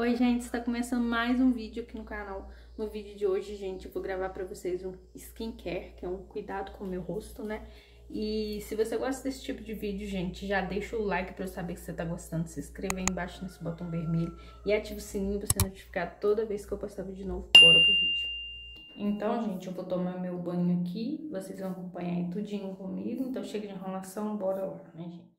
Oi, gente, está começando mais um vídeo aqui no canal. No vídeo de hoje, gente, eu vou gravar pra vocês um skincare, que é um cuidado com o meu rosto, né? E se você gosta desse tipo de vídeo, gente, já deixa o like pra eu saber que você tá gostando. Se inscreva aí embaixo nesse botão vermelho e ative o sininho pra ser notificado toda vez que eu postar vídeo novo. Bora pro vídeo. Então, gente, eu vou tomar meu banho aqui. Vocês vão acompanhar aí tudinho comigo. Então, chega de enrolação, bora lá, né, gente?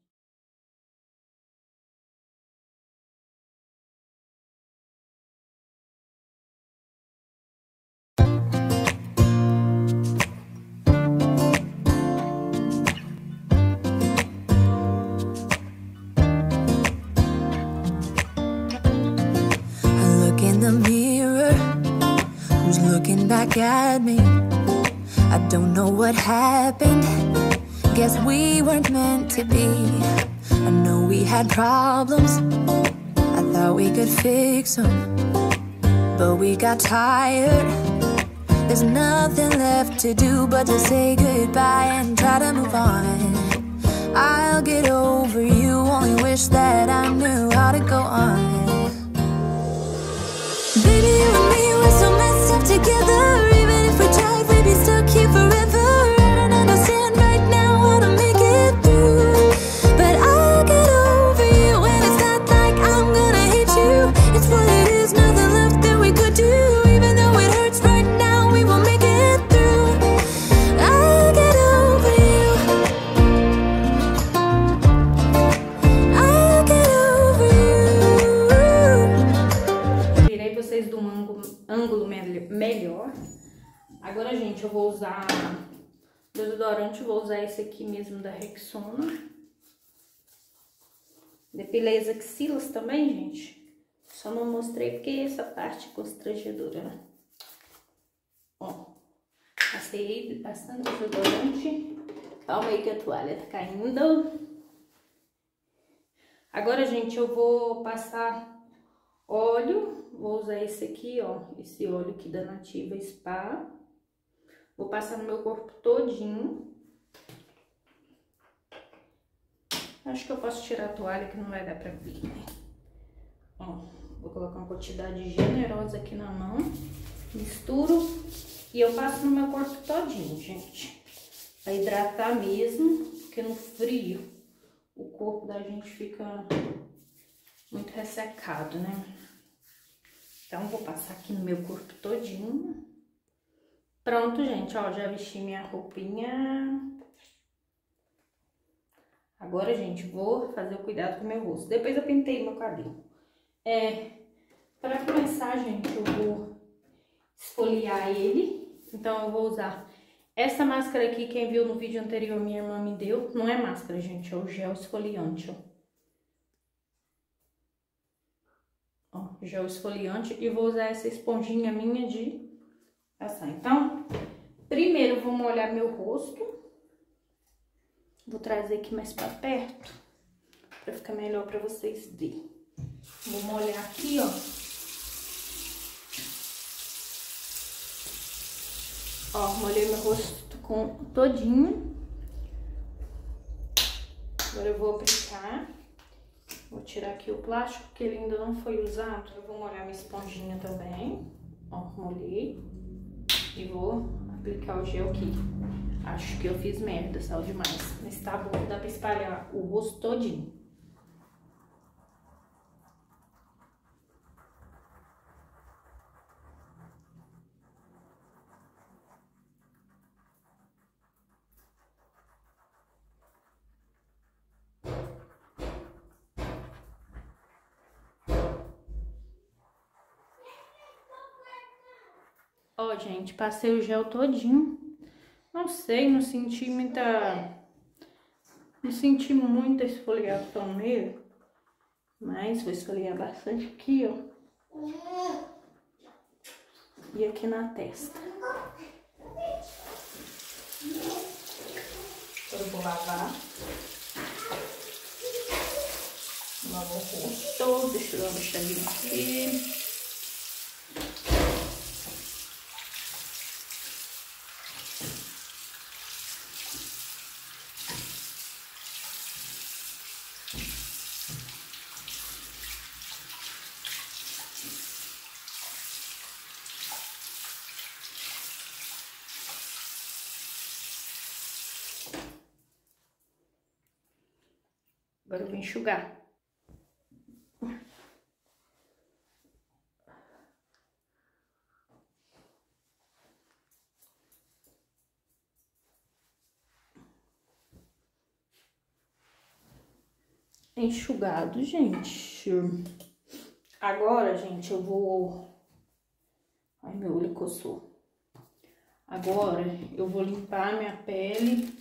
Back at me. I don't know what happened. Guess we weren't meant to be. I know we had problems. I thought we could fix them. But we got tired. There's nothing left to do but to say goodbye and try to move on. I'll get over you, only wish that I knew how to go on. Baby, desodorante. Vou usar esse aqui mesmo da Rexona. Depilei as axilas também, gente. Só não mostrei porque essa parte é constrangedora, né? Ó, passei bastante desodorante. Calma aí que a toalha tá caindo. Agora, gente, eu vou passar óleo. Vou usar esse aqui, ó. Esse óleo aqui da Nativa Spa. Vou passar no meu corpo todinho. Acho que eu posso tirar a toalha que não vai dar pra ver, né? Ó, vou colocar uma quantidade generosa aqui na mão. Misturo e eu passo no meu corpo todinho, gente. Pra hidratar mesmo, porque no frio o corpo da gente fica muito ressecado, né? Então, vou passar aqui no meu corpo todinho. Pronto, gente, ó, já vesti minha roupinha. Agora, gente, vou fazer o cuidado com o meu rosto. Depois eu pintei meu cabelo. É, para começar, gente, eu vou esfoliar ele. Então, eu vou usar essa máscara aqui, quem viu no vídeo anterior, minha irmã me deu. Não é máscara, gente, é o gel esfoliante, ó. Ó, gel esfoliante. E vou usar essa esponjinha minha de passar. Então, primeiro vou molhar meu rosto. Vou trazer aqui mais pra perto, pra ficar melhor pra vocês verem. Vou molhar aqui, ó. Ó, molhei meu rosto com todinho. Agora eu vou aplicar. Vou tirar aqui o plástico, que ele ainda não foi usado. Eu vou molhar minha esponjinha também. Ó, molhei. E vou aplicar o gel aqui. Acho que eu fiz merda, sal demais. Mas tá bom, dá pra espalhar o rosto todinho. Ó, gente, passei o gel todinho. Não sei, não senti muita... Não senti muita esfoliação nele. Mas vou esfoliar bastante aqui, ó. E aqui na testa. Eu vou lavar. Lavar o rosto. Deixa eu dar uma aqui. Agora eu vou enxugar. enxugado, gente. Agora, gente, eu vou... Ai, meu olho coçou. Agora, eu vou limpar minha pele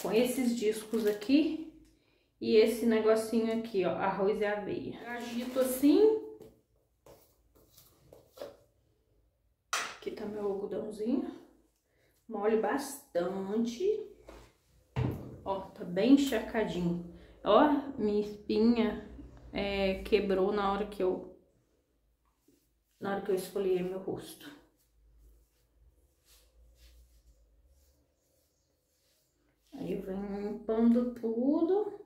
com esses discos aqui e esse negocinho aqui, ó, arroz e aveia. Agito assim. Aqui tá meu algodãozinho. Molho bastante. Ó, tá bem encharcadinho. Ó, minha espinha é, quebrou na hora que eu na hora que eu esfoliei meu rosto. Aí venho limpando tudo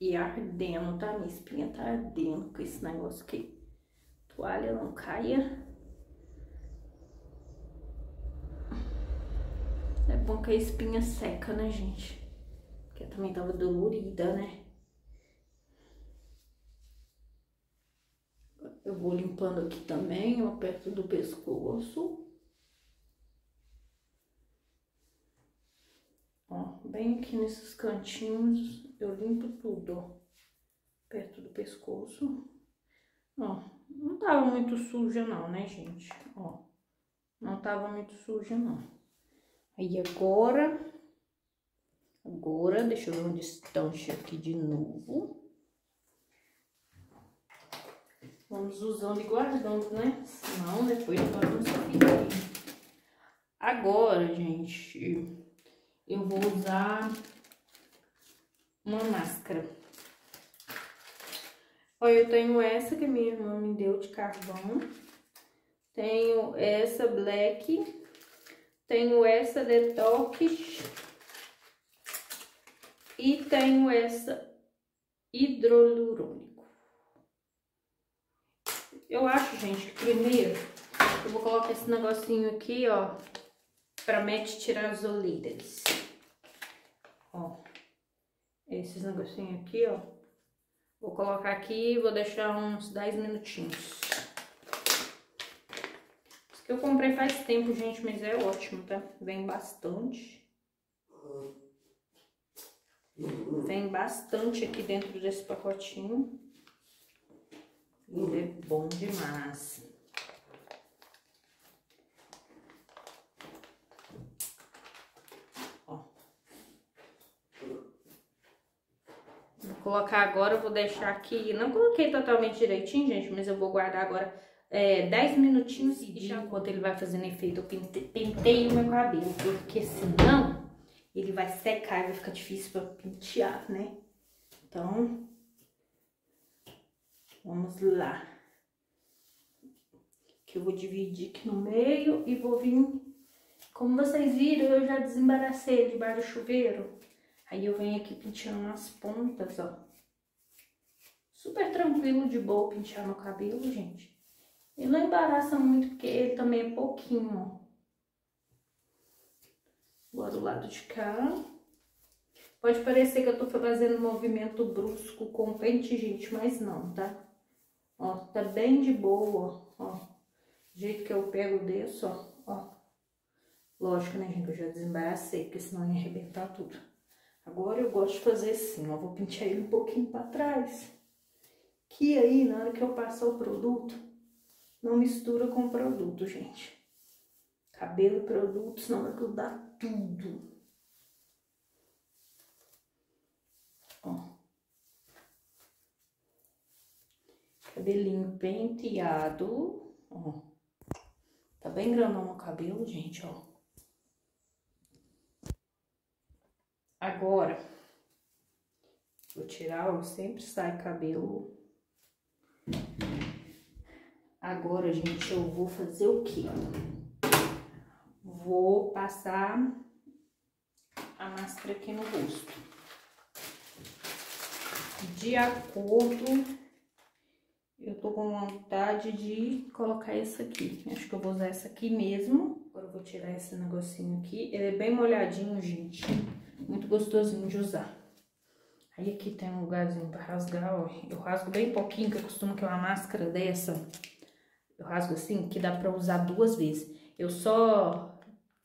e ardendo, tá? Minha espinha tá ardendo com esse negócio aqui. Toalha não caia. É bom que a espinha seca, né, gente? que eu também tava dolorida, né? Eu vou limpando aqui também, ó, perto do pescoço. Ó, bem aqui nesses cantinhos, eu limpo tudo, ó, perto do pescoço. Ó, não tava muito suja não, né, gente? Ó, não tava muito suja não. Aí agora, Agora, deixa eu ver um distante aqui de novo. Vamos usando e guardando, né? Senão depois vamos ficar. Agora, gente, eu vou usar uma máscara. Olha, eu tenho essa que minha irmã me deu de carvão. Tenho essa black. Tenho essa detox e tenho essa hidrolurônico. Eu acho, gente, que primeiro eu vou colocar esse negocinho aqui, ó, pra mete tirar as olheiras. Ó, esses negocinhos aqui, ó. Vou colocar aqui e vou deixar uns 10 minutinhos. Isso que eu comprei faz tempo, gente, mas é ótimo, tá? Vem bastante. Vem bastante aqui dentro desse pacotinho. E é bom demais. Colocar agora, eu vou deixar aqui... Não coloquei totalmente direitinho, gente, mas eu vou guardar agora é, 10 minutinhos e deixar enquanto ele vai fazendo efeito. Eu pentei o meu cabelo, porque senão ele vai secar e vai ficar difícil para pentear, né? Então, vamos lá. Que eu vou dividir aqui no meio e vou vir... Como vocês viram, eu já desembaracei debaixo do chuveiro. Aí eu venho aqui penteando nas pontas, ó. Super tranquilo, de boa, pentear no cabelo, gente. E não embaraça muito, porque ele também é pouquinho, ó. Agora do lado de cá. Pode parecer que eu tô fazendo um movimento brusco com o pente, gente, mas não, tá? Ó, tá bem de boa, ó. Do jeito que eu pego, desço, ó, ó. Lógico, né, gente, eu já desembaracei, porque senão ia arrebentar tudo. Agora eu gosto de fazer assim, ó, vou pentear ele um pouquinho pra trás. Que aí, na hora que eu passar o produto, não mistura com o produto, gente. Cabelo e produto, senão vai grudar tudo. Ó. Cabelinho penteado, ó. Tá bem grandão o cabelo, gente, ó. Agora, vou tirar, sempre sai cabelo. Agora, gente, eu vou fazer o quê? vou passar a máscara aqui no rosto. De acordo, eu tô com vontade de colocar essa aqui. Acho que eu vou usar essa aqui mesmo. Agora eu vou tirar esse negocinho aqui. Ele é bem molhadinho, gente. Muito gostosinho de usar. Aí aqui tem um lugarzinho pra rasgar, ó. Eu rasgo bem pouquinho, que eu costumo que uma máscara dessa, eu rasgo assim, que dá pra usar duas vezes. Eu só,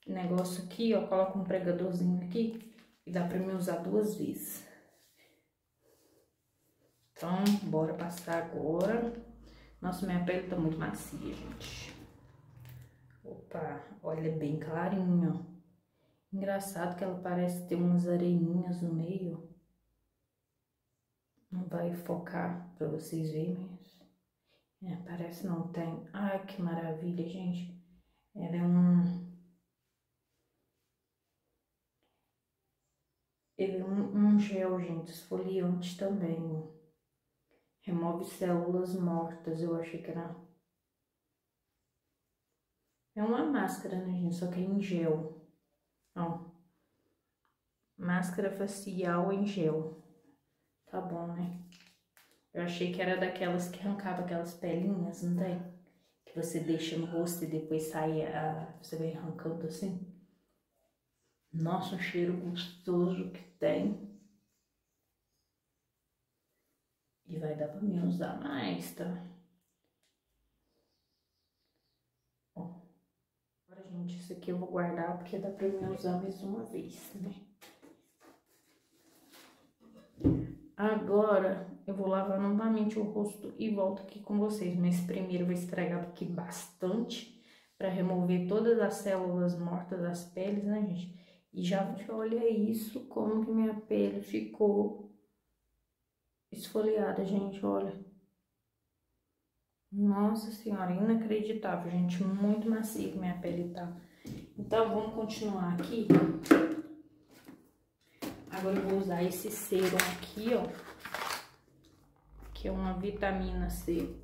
negócio aqui, ó, coloco um pregadorzinho aqui e dá pra me usar duas vezes. Então, bora passar agora. Nossa, minha pele tá muito macia, gente. Opa, olha, bem clarinho, ó. Engraçado que ela parece ter umas areinhas no meio. Não vai focar pra vocês verem, mas... É, parece não tem. Ai, que maravilha, gente. Ela é um... Ele é um, um gel, gente, esfoliante também. Remove células mortas. Eu achei que era... É uma máscara, né, gente? Só que é em gel. Ó. Máscara facial em gel. Tá bom, né? Eu achei que era daquelas que arrancava aquelas pelinhas, não tem? Que você deixa no rosto e depois sai, a, você vai arrancando assim. Nossa, um cheiro gostoso que tem. E vai dar pra mim usar mais, tá? Ó. Agora, gente, isso aqui eu vou guardar porque dá pra mim usar mais uma vez, né? Agora, eu vou lavar novamente o rosto e volto aqui com vocês. Mas primeiro eu vou esfregar aqui bastante para remover todas as células mortas das peles, né, gente? E já olha isso, como que minha pele ficou esfoliada, gente, olha. Nossa senhora, inacreditável, gente, muito macia que minha pele tá. Então, vamos continuar aqui. Agora eu vou usar esse serum aqui, ó. Que é uma vitamina C.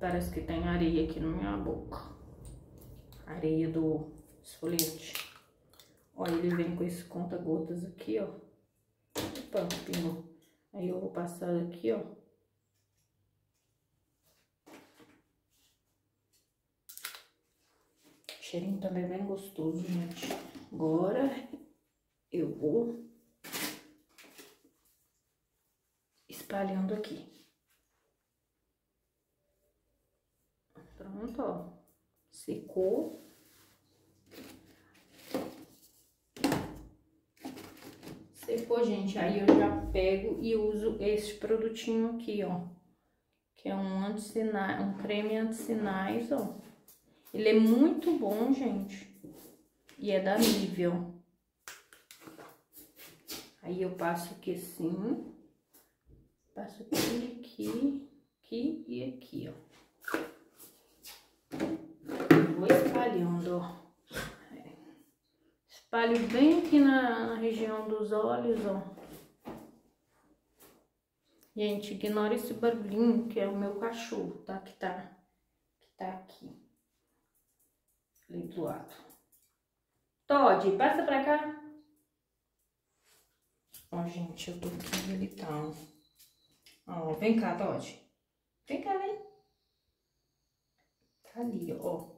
Parece que tem areia aqui na minha boca. Areia do esfoliante. Ó, ele vem com esse conta-gotas aqui, ó. Opa, pingou. Aí eu vou passar aqui, ó. O cheirinho também bem gostoso, gente. Agora eu vou espalhando aqui. Pronto, ó. Secou. Secou, gente. Aí eu já pego e uso esse produtinho aqui, ó. Que é um antissinais, um creme antissinais, ó. Ele é muito bom, gente. E é da Nivea, Aí eu passo aqui assim, passo aqui, aqui, aqui e aqui, ó. Vou espalhando, ó. Espalho bem aqui na, na região dos olhos, ó. Gente, ignora esse barulhinho que é o meu cachorro, tá? Que tá, que tá aqui. Ali do lado. Todd, passa pra cá. Ó, gente, eu tô aqui, ele tá, ó. vem cá, Todd. Vem cá, vem. Tá ali, ó.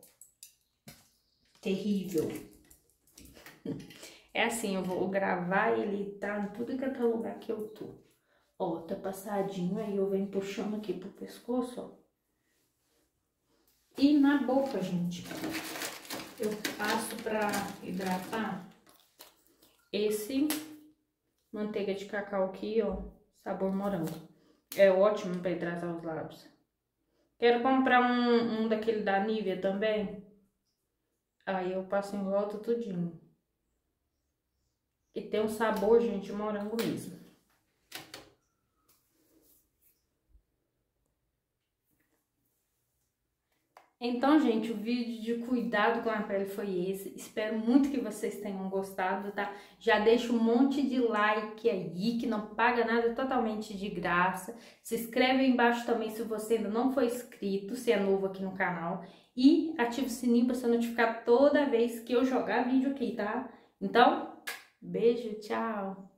Terrível. É assim, eu vou gravar ele tá em tudo que é lugar que eu tô. Ó, tá passadinho, aí eu venho puxando aqui pro pescoço, ó. E na boca, gente, eu passo pra hidratar esse manteiga de cacau aqui, ó, sabor morango. É ótimo para hidratar os lábios. Quero comprar um, um daquele da Nivea também. Aí eu passo em volta tudinho. E tem um sabor, gente, morango mesmo. Então, gente, o vídeo de cuidado com a pele foi esse. Espero muito que vocês tenham gostado, tá? Já deixa um monte de like aí, que não paga nada, totalmente de graça. Se inscreve aí embaixo também se você ainda não foi inscrito, se é novo aqui no canal. E ativa o sininho para ser notificado toda vez que eu jogar vídeo aqui, tá? Então, beijo, tchau!